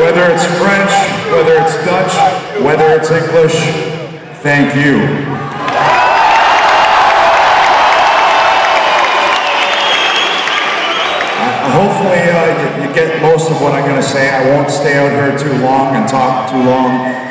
whether it's French, whether it's Dutch, whether it's English, thank you. Uh, hopefully, uh, you get most of what I'm going to say. I won't stay out here too long and talk too long.